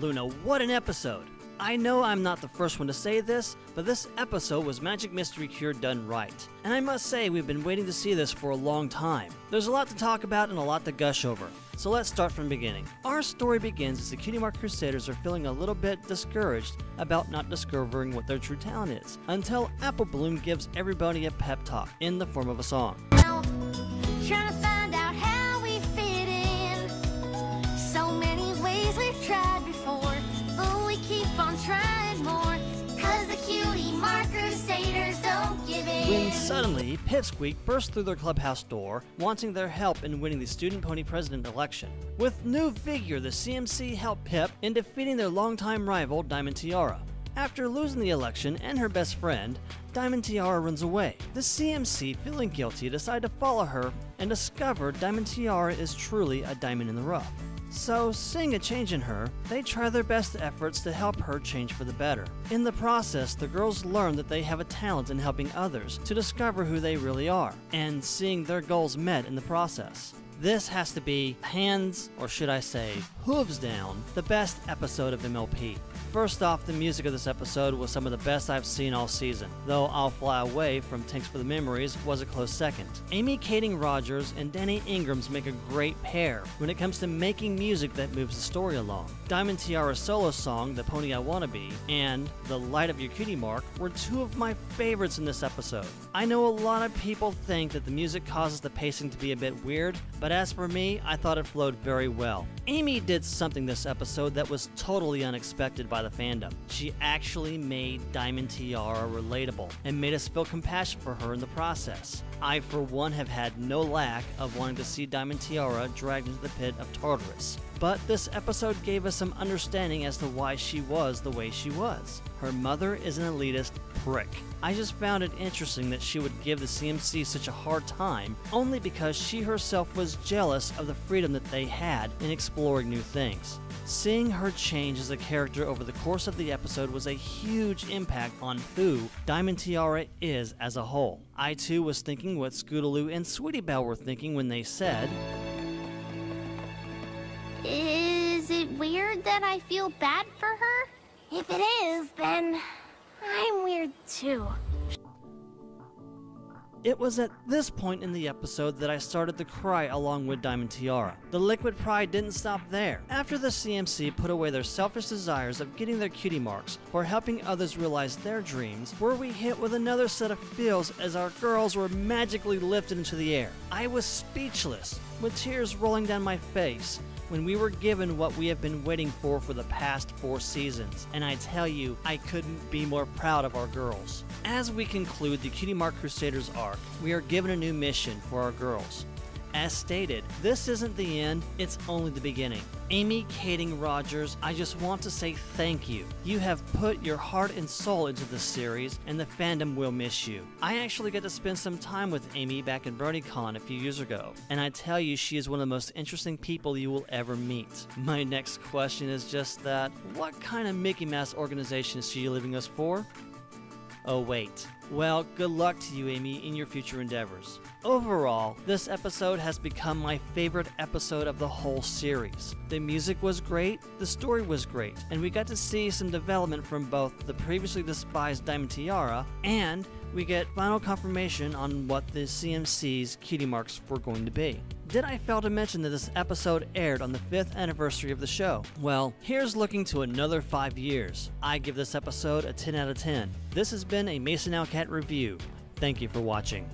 Luna, what an episode! I know I'm not the first one to say this, but this episode was Magic Mystery Cure done right. And I must say, we've been waiting to see this for a long time. There's a lot to talk about and a lot to gush over. So let's start from the beginning. Our story begins as the Cutie Mark Crusaders are feeling a little bit discouraged about not discovering what their true talent is, until Apple Bloom gives everybody a pep talk in the form of a song. Now, When suddenly, Pipsqueak bursts through their clubhouse door, wanting their help in winning the Student Pony President election. With new vigor, the CMC help Pip in defeating their longtime rival, Diamond Tiara. After losing the election and her best friend, Diamond Tiara runs away. The CMC, feeling guilty, decide to follow her and discover Diamond Tiara is truly a diamond in the rough. So, seeing a change in her, they try their best efforts to help her change for the better. In the process, the girls learn that they have a talent in helping others to discover who they really are, and seeing their goals met in the process. This has to be, hands, or should I say, hooves down, the best episode of MLP. First off, the music of this episode was some of the best I've seen all season, though I'll Fly Away from Tanks for the Memories was a close second. Amy Keating Rogers and Danny Ingrams make a great pair when it comes to making music that moves the story along. Diamond Tiara's solo song, The Pony I Wanna Be, and The Light of Your Cutie Mark were two of my favorites in this episode. I know a lot of people think that the music causes the pacing to be a bit weird, but as for me, I thought it flowed very well. Amy did something this episode that was totally unexpected by the fandom. She actually made Diamond Tiara relatable and made us feel compassion for her in the process. I, for one, have had no lack of wanting to see Diamond Tiara dragged into the pit of Tartarus. But this episode gave us some understanding as to why she was the way she was. Her mother is an elitist prick. I just found it interesting that she would give the CMC such a hard time only because she herself was jealous of the freedom that they had in exploring new things. Seeing her change as a character over the course of the episode was a huge impact on who Diamond Tiara is as a whole. I too was thinking what Scootaloo and Sweetie Belle were thinking when they said, Is it weird that I feel bad for her? If it is, then too. It was at this point in the episode that I started to cry along with Diamond Tiara. The liquid pride didn't stop there. After the CMC put away their selfish desires of getting their cutie marks for helping others realize their dreams, were we hit with another set of feels as our girls were magically lifted into the air. I was speechless, with tears rolling down my face when we were given what we have been waiting for for the past four seasons. And I tell you, I couldn't be more proud of our girls. As we conclude the Cutie Mark Crusaders arc, we are given a new mission for our girls. As stated, this isn't the end, it's only the beginning. Amy Keating Rogers, I just want to say thank you. You have put your heart and soul into this series, and the fandom will miss you. I actually got to spend some time with Amy back in BronyCon a few years ago, and I tell you, she is one of the most interesting people you will ever meet. My next question is just that what kind of Mickey Mouse organization is she leaving us for? Oh, wait. Well, good luck to you, Amy, in your future endeavors. Overall, this episode has become my favorite episode of the whole series. The music was great, the story was great, and we got to see some development from both the previously despised Diamond Tiara and we get final confirmation on what the CMC's cutie marks were going to be. Did I fail to mention that this episode aired on the 5th anniversary of the show? Well, here's looking to another 5 years. I give this episode a 10 out of 10. This has been a Mason al'Cat review. Thank you for watching.